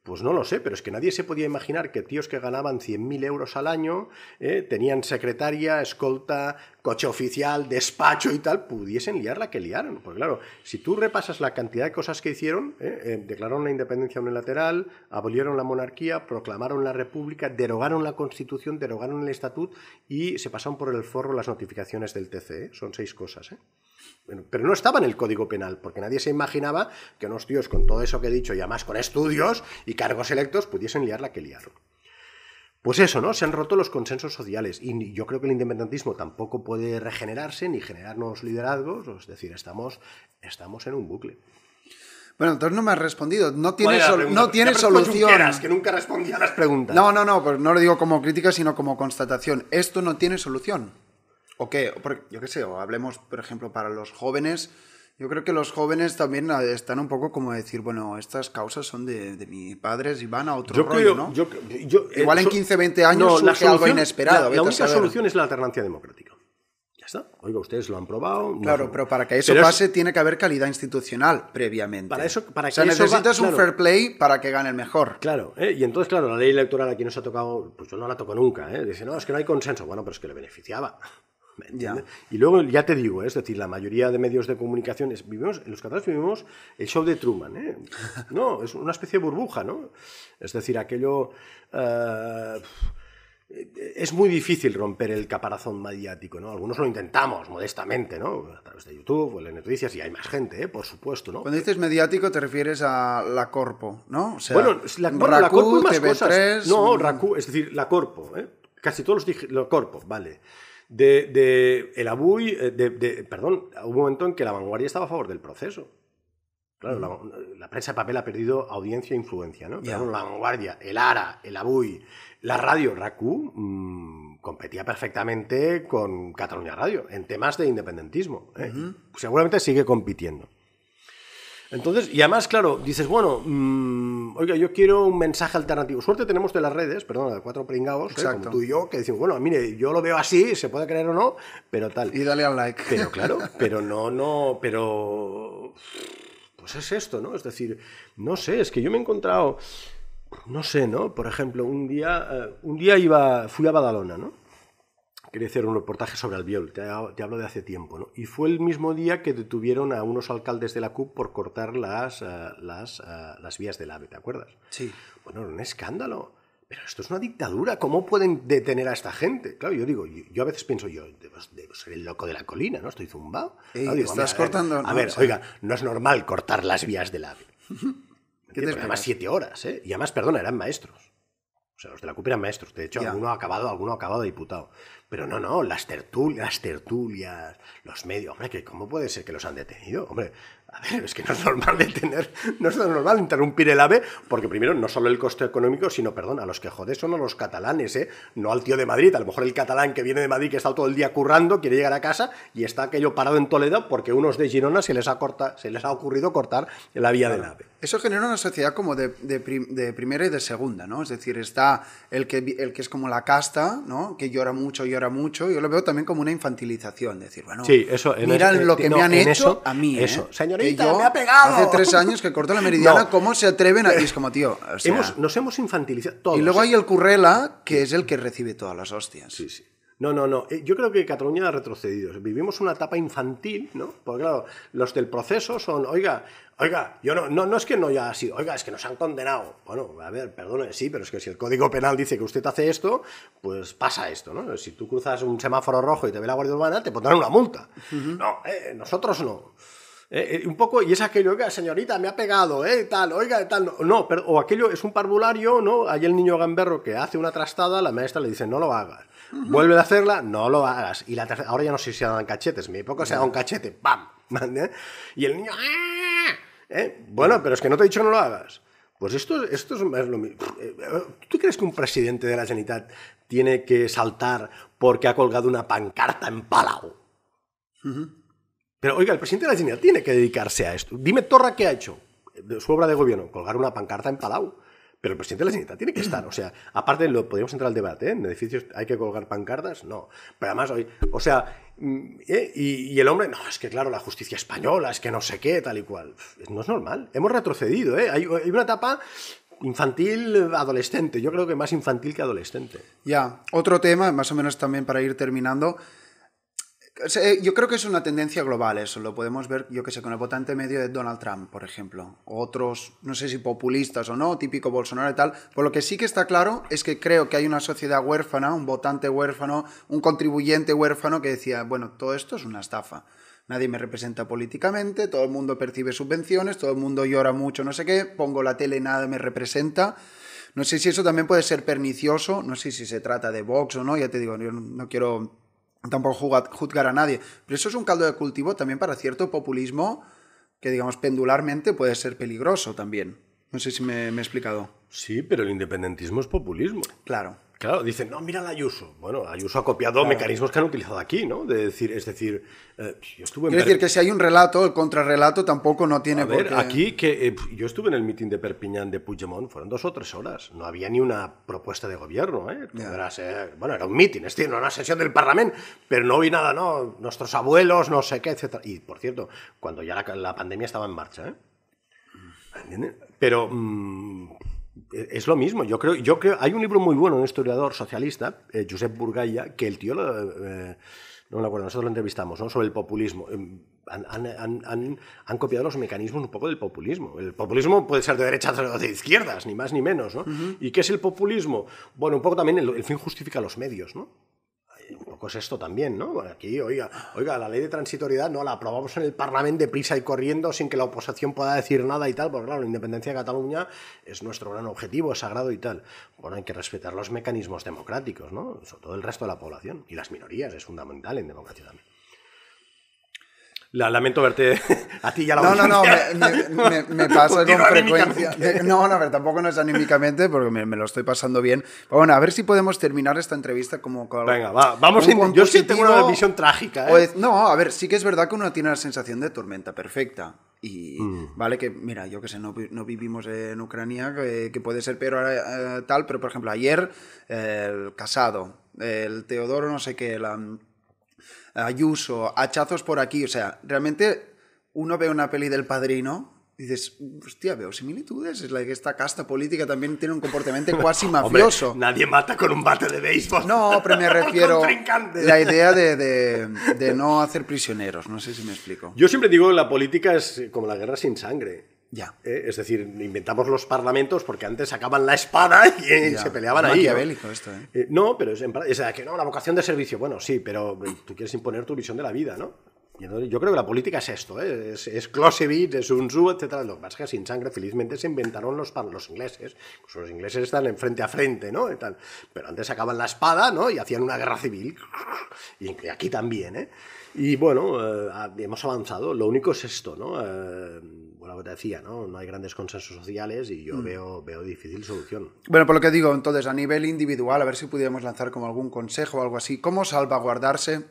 [SPEAKER 2] Pues no lo sé, pero es que nadie se podía imaginar que tíos que ganaban 100.000 euros al año, ¿eh? tenían secretaria, escolta, coche oficial, despacho y tal, pudiesen liar la que liaron. Pues claro, si tú repasas la cantidad de cosas que hicieron, ¿eh? Eh, declararon la independencia unilateral, abolieron la monarquía, proclamaron la república, derogaron la constitución, derogaron el estatuto y se pasaron por el forro las notificaciones del TC. Son seis cosas. ¿eh? Pero no estaba en el Código Penal, porque nadie se imaginaba que unos tíos con todo eso que he dicho y además con estudios y cargos electos pudiesen liar la que liaron. Pues eso, ¿no? Se han roto los consensos sociales y yo creo que el independentismo tampoco puede regenerarse ni generar nuevos liderazgos, es decir, estamos, estamos en un bucle.
[SPEAKER 1] Bueno, entonces no me has respondido. No tiene, no tiene solución.
[SPEAKER 2] que nunca respondía a las preguntas.
[SPEAKER 1] No, no, no, pues no lo digo como crítica, sino como constatación. Esto no tiene solución. ¿O qué? yo qué sé, o hablemos, por ejemplo, para los jóvenes. Yo creo que los jóvenes también eh, están un poco como decir, bueno, estas causas son de, mis padres y van a otro rollo, ¿no? Igual en 15, 20 años surge algo inesperado.
[SPEAKER 2] La, única solución es la alternancia democrática. Ya está. Oiga, ustedes lo han probado.
[SPEAKER 1] Claro, pero para que eso pase tiene que haber calidad institucional previamente.
[SPEAKER 2] Para eso, para
[SPEAKER 1] o sea, necesitas un fair play para que gane el mejor.
[SPEAKER 2] Claro, ¿eh? y entonces, claro, la ley electoral aquí no se ha tocado, pues yo no la toco nunca. ¿eh? Dice, no, es que no hay consenso. Bueno, pero es que le beneficiaba. Y luego ya te digo, es decir, la mayoría de medios de comunicación, vivimos, en los catalanes vivimos el show de Truman, ¿eh? No, es una especie de burbuja, ¿no? Es decir, aquello... Eh, es muy difícil romper el caparazón mediático, ¿no? Algunos lo intentamos modestamente, ¿no? A través de YouTube o en noticias, y hay más gente, ¿eh? por supuesto, ¿no?
[SPEAKER 1] Cuando dices mediático te refieres a la Corpo, ¿no?
[SPEAKER 2] bueno, la, la Corpo y más cosas. No, Raku, es decir, la Corpo, ¿eh? Casi todos los dije, la Corpo, vale de, el Abuy, eh, de, perdón, hubo un momento en que la vanguardia estaba a favor del proceso. Claro, la, prensa de papel ha perdido audiencia e influencia, ¿no? la vanguardia, el ARA, el ABUI, la radio RACU mm, competía perfectamente con Cataluña Radio en temas de independentismo. ¿eh? Seguramente sigue compitiendo. Entonces, y además, claro, dices, bueno, mm, oiga, yo quiero un mensaje alternativo. Suerte tenemos de las redes, perdón, de cuatro pringados, ¿eh? como tú y yo, que decimos, bueno, mire, yo lo veo así, se puede creer o no, pero tal.
[SPEAKER 1] Y dale al like.
[SPEAKER 2] Pero claro, pero no, no, pero. Pues es esto, ¿no? Es decir, no sé, es que yo me he encontrado no sé, ¿no? Por ejemplo, un día, eh, un día iba, fui a Badalona, ¿no? Quería hacer un reportaje sobre Albiol, te, te hablo de hace tiempo, ¿no? Y fue el mismo día que detuvieron a unos alcaldes de la CUP por cortar las, eh, las, eh, las vías del AVE, ¿te acuerdas?
[SPEAKER 1] Sí.
[SPEAKER 2] Bueno, era un escándalo. Pero esto es una dictadura, ¿cómo pueden detener a esta gente? Claro, yo digo, yo, yo a veces pienso, yo debo, debo, ser el loco de la colina, ¿no? Estoy zumbado.
[SPEAKER 1] Ey,
[SPEAKER 2] Claro, digo,
[SPEAKER 1] estás
[SPEAKER 2] a ver,
[SPEAKER 1] cortando-
[SPEAKER 2] A
[SPEAKER 1] no,
[SPEAKER 2] ver,
[SPEAKER 1] o sea-
[SPEAKER 2] oiga, no es normal cortar las vías del AVE.
[SPEAKER 1] ¿Qué te
[SPEAKER 2] Porque además siete horas, ¿eh? Y además, perdona, eran maestros. O sea, los de la CUP eran maestros. De hecho, alguno ha acabado, alguno ha acabado de diputado. Pero no, no, las tertulias, tertulias, los medios. Hombre, que ¿cómo puede ser que los han detenido? Hombre, a ver, es que no es normal detener, no es normal interrumpir el AVE, porque primero no solo el coste económico, sino, perdón, a los que jodes son a los catalanes, ¿eh? No al tío de Madrid. A lo mejor el catalán que viene de Madrid, que está todo el día currando, quiere llegar a casa y está aquello parado en Toledo porque unos de Girona se les ha, corta, se les ha ocurrido cortar la vía del AVE.
[SPEAKER 1] Eso genera una sociedad como de, de prim- de primera y de segunda, ¿no? Es decir, está el que, el que es como la casta, ¿no? Que llora mucho, llora mucho. Yo lo veo también como una infantilización. Decir, bueno,
[SPEAKER 2] Sí, eso, en
[SPEAKER 1] mira
[SPEAKER 2] es-
[SPEAKER 1] lo
[SPEAKER 2] eh,
[SPEAKER 1] que
[SPEAKER 2] no,
[SPEAKER 1] me han hecho
[SPEAKER 2] eso-
[SPEAKER 1] a mí, ¿eh?
[SPEAKER 2] eso. Señorita,
[SPEAKER 1] yo,
[SPEAKER 2] me ha pegado.
[SPEAKER 1] Hace tres años que corto la meridiana,
[SPEAKER 2] No.
[SPEAKER 1] ¿cómo se atreven a...? Y es como, tío, o sea,
[SPEAKER 2] Hemos- nos hemos infantilizado todos.
[SPEAKER 1] Y luego hay el currela, que es el que recibe todas las hostias.
[SPEAKER 2] Sí, sí. No, no, no. Eh, Yo creo que Cataluña ha retrocedido. Vivimos una etapa infantil, ¿no? Porque claro, los del proceso son, oiga, oiga, yo no, no, no es que no haya sido, oiga, es que nos han condenado. Bueno, a ver, perdone, sí, pero es que si el Código Penal dice que usted hace esto, pues pasa esto, ¿no? Si tú cruzas un semáforo rojo y te ve la Guardia Urbana, te pondrán una multa. No, eh, nosotros no. Eh, eh, un poco, y es aquello, oiga, señorita, me ha pegado, eh, tal, oiga, tal, no, no, pero, o aquello es un parvulario, ¿no? Hay el niño gamberro que hace una trastada, la maestra le dice, no lo hagas. Vuelve a hacerla, no lo hagas. Y la ahora ya no sé si se dan cachetes, en mi época se daba un cachete, ¡pam! Y el niño, ¡ah! ¿Eh? Bueno, pero es que no te he dicho que no lo hagas. Pues esto, esto es es lo mismo. Eh, ¿Tú crees que un presidente de la Generalitat tiene que saltar porque ha colgado una pancarta en Palau? Pero oiga, el presidente de la Generalitat tiene que dedicarse a esto. Dime Torra qué ha hecho de su obra de gobierno, colgar una pancarta en Palau. Pero el presidente de la Generalitat tiene que estar. O sea, aparte, lo podríamos entrar al debate, ¿eh? ¿En edificios hay que colgar pancartas? No. Pero además, o sea, mm, ¿eh? y, y el hombre, no, es que claro, la justicia española, es que no sé qué, tal y cual. No es normal. Hemos retrocedido, ¿eh? Hay, hay una etapa infantil, adolescente. Yo creo que más infantil que adolescente.
[SPEAKER 1] Ya, otro tema, más o menos también para ir terminando. Eh, Yo creo que es una tendencia global eso, lo podemos ver, yo que sé, con el votante medio de Donald Trump, por ejemplo, otros, no sé si populistas o no, típico Bolsonaro y tal. Por lo que sí que está claro es que creo que hay una sociedad huérfana, un votante huérfano, un contribuyente huérfano que decía, bueno, todo esto es una estafa. Nadie me representa políticamente, todo el mundo percibe subvenciones, todo el mundo llora mucho, no sé qué, pongo la tele, nada me representa. No sé si eso también puede ser pernicioso, no sé si se trata de Vox o no, ya te digo, yo no quiero tampoco juzgar a nadie, pero eso es un caldo de cultivo también para cierto populismo que, digamos, pendularmente puede ser peligroso también. No sé si me, me he explicado.
[SPEAKER 2] Sí, pero el independentismo es populismo.
[SPEAKER 1] Claro.
[SPEAKER 2] Claro, dicen, no, mira la Ayuso. Bueno, Ayuso ha copiado mecanismos que han utilizado aquí, ¿no? De decir, es decir, eh, yo estuve en
[SPEAKER 1] Quiero
[SPEAKER 2] Per-
[SPEAKER 1] decir que si hay un relato, el contrarrelato tampoco no tiene
[SPEAKER 2] A ver,
[SPEAKER 1] por qué...
[SPEAKER 2] aquí que eh, yo estuve en el mitin de Perpiñán de Puigdemont, fueron dos o tres horas. No había ni una propuesta de gobierno, ¿eh? Bueno, era un mitin, es decir, no era una sesión del Parlamento, pero no vi nada, ¿no? Nuestros abuelos, no sé qué, etcétera. Y, por cierto, cuando ya la, la pandemia estaba en marcha, ¿eh? ¿Entiendes? Pero mm, es lo mismo. Yo creo, yo creo, hay un libro muy bueno de un historiador socialista, eh, Josep Burgaya, que el tío, lo, eh, no me acuerdo, nosotros lo entrevistamos, ¿no? sobre el populismo. Eh, Han, han- han- han- han copiado los mecanismos un poco del populismo. El populismo puede ser de derechas o de izquierdas, ni más ni menos. ¿no? ¿Y qué es el populismo? Bueno, un poco también el, el fin justifica los medios, ¿no? Poco es esto también, ¿no? Aquí, oiga, oiga, la ley de transitoriedad no la aprobamos en el Parlamento deprisa y corriendo sin que la oposición pueda decir nada y tal, porque claro, la independencia de Cataluña es nuestro gran objetivo, es sagrado y tal. Bueno, hay que respetar los mecanismos democráticos, ¿no? Sobre todo el resto de la población y las minorías, es fundamental en democracia también. La, lamento verte a ti y a la
[SPEAKER 1] No, no, no, me, me- me- me pasa con frecuencia.
[SPEAKER 2] anímicamente.
[SPEAKER 1] No, no, a ver, tampoco no es anímicamente porque me, lo estoy pasando bien. Pero bueno, a ver si podemos terminar esta entrevista como con
[SPEAKER 2] Venga, va, vamos
[SPEAKER 1] punto
[SPEAKER 2] Yo sí tengo una visión trágica, ¿eh?
[SPEAKER 1] de- no, a ver, sí que es verdad que uno tiene la sensación de tormenta perfecta. Y
[SPEAKER 2] Mm.
[SPEAKER 1] vale que, mira, yo que sé, no, no vivimos en Ucrania, que, que puede ser peor eh, tal, pero por ejemplo, ayer eh, el Casado, el Teodoro, no sé qué, la Ayuso, hachazos por aquí, o sea, realmente uno ve una peli del padrino dices, hostia, veo similitudes. Es la que esta casta política también tiene un comportamiento cuasi mafioso.
[SPEAKER 2] nadie mata con un bate de béisbol.
[SPEAKER 1] No, pero me refiero la idea de, de, de, no hacer prisioneros. No sé si me explico.
[SPEAKER 2] Yo siempre digo la política es como la guerra sin sangre.
[SPEAKER 1] Ya.
[SPEAKER 2] ¿Eh? Es decir, inventamos los parlamentos porque antes sacaban la espada y se peleaban ahí.
[SPEAKER 1] ¿no? esto, ¿eh?
[SPEAKER 2] ¿eh? no, pero es, en, es que no, la vocación de servicio. Bueno, sí, pero tú quieres imponer tu visión de la vida, ¿no? Yo creo que la política es esto, ¿eh? es, es Clausewitz, es un Zu, etc. Lo que pasa es que sin sangre, felizmente, se inventaron los, los ingleses. Pues los ingleses están en frente a frente, ¿no? Y tal. Pero antes sacaban la espada, ¿no? Y hacían una guerra civil. Y aquí también, ¿eh? Y bueno, eh, hemos avanzado. Lo único es esto, ¿no? Lo que te decía, ¿no? No hay grandes consensos sociales y yo mm. veo, veo difícil solución.
[SPEAKER 1] Bueno, por lo que digo, entonces, a nivel individual, a ver si pudiéramos lanzar como algún consejo o algo así. ¿Cómo salvaguardarse?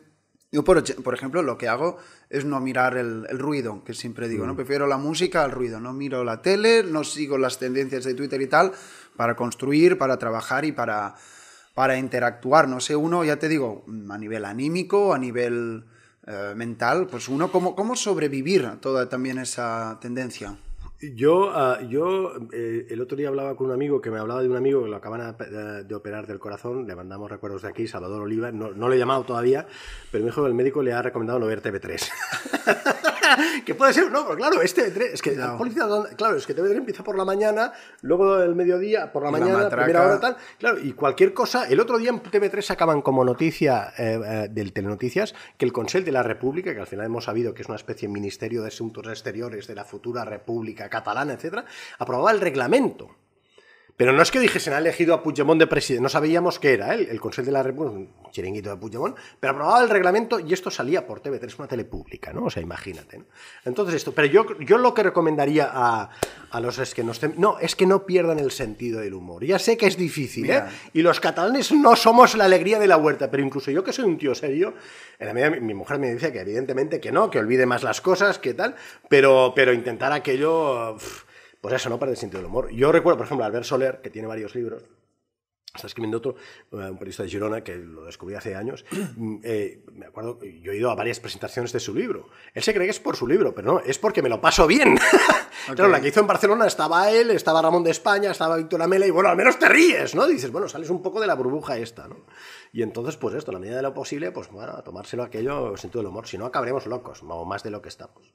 [SPEAKER 1] Yo, por, por, ejemplo, lo que hago es no mirar el, el ruido, que siempre digo, ¿no? Mm. Prefiero la música al ruido, no miro la tele, no sigo las tendencias de Twitter y tal, para construir, para trabajar y para, para interactuar. No sé, uno, ya te digo, a nivel anímico, a nivel eh, mental, pues uno, ¿cómo, cómo sobrevivir a toda también esa tendencia?
[SPEAKER 2] Yo, ah, yo eh, el otro día hablaba con un amigo que me hablaba de un amigo que lo acaban de, operar del corazón, le mandamos recuerdos de aquí, Salvador Oliva, no, no le he llamado todavía, pero me dijo que el médico le ha recomendado no ver TV3. que puede ser, no, pero claro, este es que la policía, claro, es que TV3 empieza por la mañana, luego el mediodía, por la mañana, primera hora tal, claro, y cualquier cosa, el otro día en TV3 sacaban como noticia eh, eh, del Telenoticias que el Consell de la República, que al final hemos sabido que es una especie de Ministerio de Asuntos Exteriores de la futura República Catalana, etcétera, aprobaba el reglamento pero no es que dijesen, ha elegido a Puigdemont de presidente, no sabíamos qué era él, el Consejo de la República, un chiringuito de Puigdemont, pero aprobaba el reglamento y esto salía por TV3, una tele pública, ¿no? O sea, imagínate. Entonces esto, pero yo, yo lo que recomendaría a, a los es que nos... No, es que no pierdan el sentido del humor. Ya sé que es difícil, ¿eh? Y los catalanes no somos la alegría de la huerta, pero incluso yo que soy un tío serio, en la medida, mi mujer me dice que evidentemente que no, que olvide más las cosas, que tal, pero, pero intentar aquello pues eso, no para el sentido del humor. Yo recuerdo, por ejemplo, Albert Soler, que tiene varios libros, está escribiendo otro, eh, un periodista de Girona, que lo descubrí hace años. Mm, eh, me acuerdo, yo he ido a varias presentaciones de su libro. Él se cree que es por su libro, pero no, es porque me lo paso bien. Claro, la que hizo en Barcelona estaba él, estaba Ramón de España, estaba Víctor Amela, y bueno, al menos te ríes, ¿no? Dices, bueno, sales un poco de la burbuja esta, ¿no? Y entonces, pues esto, a la medida de lo posible, pues bueno, a tomárselo aquello sentido del humor. Si no, acabaremos locos, o más de lo que estamos.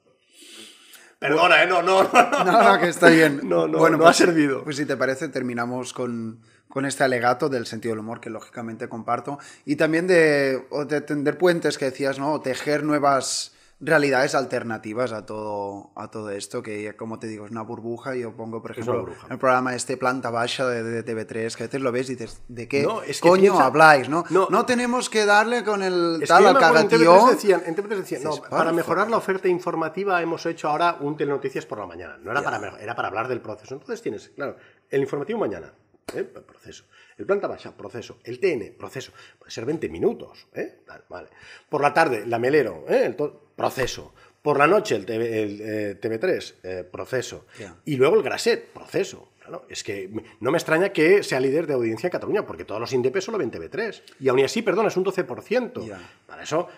[SPEAKER 2] Perdona, ¿eh? No, no, no.
[SPEAKER 1] No, que está bien.
[SPEAKER 2] No, no, bueno, no
[SPEAKER 1] pues,
[SPEAKER 2] ha servido.
[SPEAKER 1] Pues si te parece, terminamos con, con este alegato del sentido del humor que lógicamente comparto. Y también de, de tender puentes que decías, ¿no? O tejer nuevas realidades alternativas a todo, a todo esto, que como te digo, es una burbuja. Yo pongo, por ejemplo, el programa este Planta Baja de, TV3, que a veces lo ves y dices, ¿de qué coño habláis? ¿no? ¿no? tenemos que darle con el tal al cagatío.
[SPEAKER 2] En TV3 decían, no, para mejorar la oferta informativa hemos hecho ahora un telenoticias por la mañana. No era, para, era para hablar del proceso. Entonces tienes, claro, el informativo mañana, ¿eh? proceso. El planta baja, proceso. El TN, proceso. Puede ser 20 minutos. ¿eh? Vale. Por la tarde, la melero, ¿eh? el proceso. Por la noche, el, TV, 3 eh, proceso. Y luego el Graset, proceso. es que no me extraña que sea líder de audiencia en Cataluña, porque todos los INDP solo ven TV3. Y aún así, perdón, es un 12%. Para eso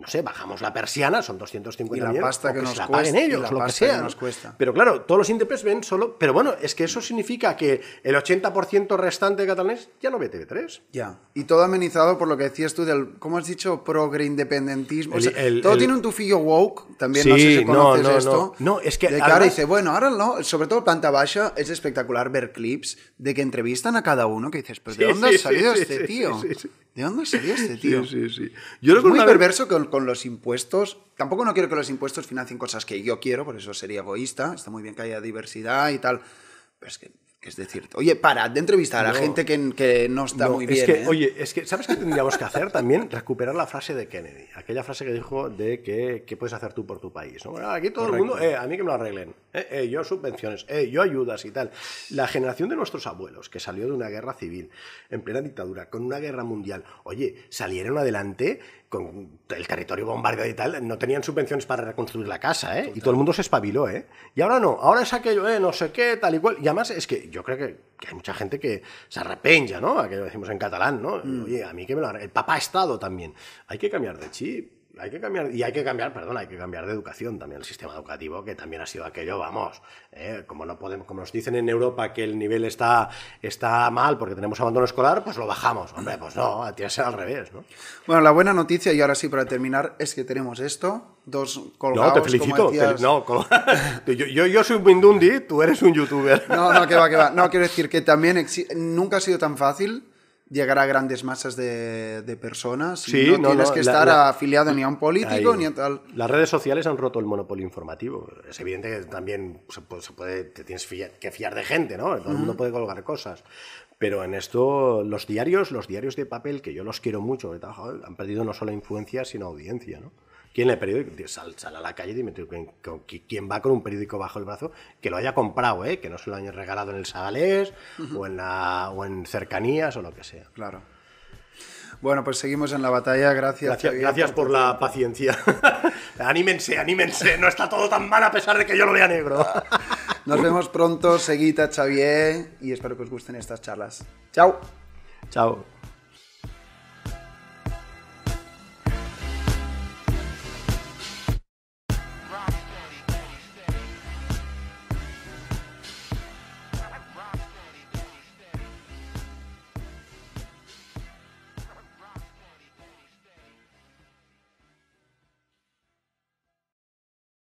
[SPEAKER 2] no sé, bajamos la persiana, son 250
[SPEAKER 1] y la pasta que, nos
[SPEAKER 2] la paguen ellos, lo que sea.
[SPEAKER 1] nos cuesta.
[SPEAKER 2] Pero claro, todos los INDPs ven solo. Pero bueno, es que eso significa que el 80% restante de catalanes ya no ve TV3.
[SPEAKER 1] Ya. Y todo amenizado por lo que decías tú del, ¿cómo has dicho? Progre independentismo. todo tiene un tufillo woke, también no sé si conoces
[SPEAKER 2] no,
[SPEAKER 1] esto.
[SPEAKER 2] No. es que.
[SPEAKER 1] De ahora dice, bueno, ahora no, sobre todo planta baja, es espectacular ver clips de que entrevistan a cada uno que dices, pero ¿de dónde ha salido este tío? ¿De dónde salió este tío?
[SPEAKER 2] Sí, sí, sí.
[SPEAKER 1] Yo es muy perverso con, con, los impuestos. Tampoco no quiero que los impuestos financien cosas que yo quiero, por eso sería egoísta. Está muy bien que haya diversidad y tal. Pero es que es decir, oye, para de entrevistar a gente que, que, no está muy bien.
[SPEAKER 2] Que,
[SPEAKER 1] ¿eh?
[SPEAKER 2] Oye, es que, ¿sabes qué tendríamos que hacer también? Recuperar la frase de Kennedy. Aquella frase que dijo de que qué puedes hacer tú por tu país. aquí todo el mundo, eh, a mí que me lo arreglen. Eh, yo subvenciones, yo ayudas y tal. La generación de nuestros abuelos, que salió de una guerra civil, en plena dictadura, con una guerra mundial, oye, salieron adelante con el territorio bombardeado y tal, no tenían subvenciones para reconstruir la casa, ¿eh? Y todo el mundo se espabiló, ¿eh? Y ahora no, ahora es aquello, ¿eh? No sé qué, tal y cual. Y además es que yo creo que, hay mucha gente que se arrepenja, ¿no? Aquello decimos en catalán, ¿no? Mm. Oye, a mí que me lo El papá Estado también. Hay que cambiar de chip hay que cambiar, y hay que cambiar, perdón, hay que cambiar de educación también, el sistema educativo, que también ha sido aquello, vamos, eh, como no podemos, como nos dicen en Europa que el nivel está, está mal porque tenemos abandono escolar, pues lo bajamos. Hombre, pues no, tiene que ser al revés, ¿no?
[SPEAKER 1] Bueno, la buena noticia, y ahora sí para terminar, es que tenemos esto, dos colgados,
[SPEAKER 2] No, te felicito.
[SPEAKER 1] decías.
[SPEAKER 2] no, col- yo, yo, yo soy un Windundi, tú eres un youtuber.
[SPEAKER 1] No, no, que va, que va. No, quiero decir que también nunca ha sido tan fácil llegar a grandes masas de, de personas. y
[SPEAKER 2] Sí,
[SPEAKER 1] no,
[SPEAKER 2] no,
[SPEAKER 1] tienes
[SPEAKER 2] no,
[SPEAKER 1] que
[SPEAKER 2] la-
[SPEAKER 1] estar
[SPEAKER 2] la-
[SPEAKER 1] afiliado ni a un político
[SPEAKER 2] Ahí.
[SPEAKER 1] ni a tal.
[SPEAKER 2] Las redes sociales han roto el monopolio informativo. Es evidente que también se puede, se puede- te tienes que fiar de gente, ¿no? Todo el mundo puede colgar cosas. Pero en esto, los diarios, los diarios de papel, que yo los quiero mucho, han perdido no solo influencia, sino audiencia, ¿no? ¿Quién lee periódico? Sal, sal a la calle y dime ¿quién, con- quién va con un periódico bajo el brazo que lo haya comprado, ¿eh? Que no se lo haya regalado en el Sagalés o, en la, o en cercanías o lo que sea.
[SPEAKER 1] Claro. Bueno, pues seguimos en la batalla. Gracias.
[SPEAKER 2] Gracias, gracias por la paciencia. anímense, anímense. No está todo tan mal a pesar de que yo lo vea negro.
[SPEAKER 1] Nos vemos pronto. Seguid a Xavier y espero que os gusten estas charlas. Chao.
[SPEAKER 2] Chao.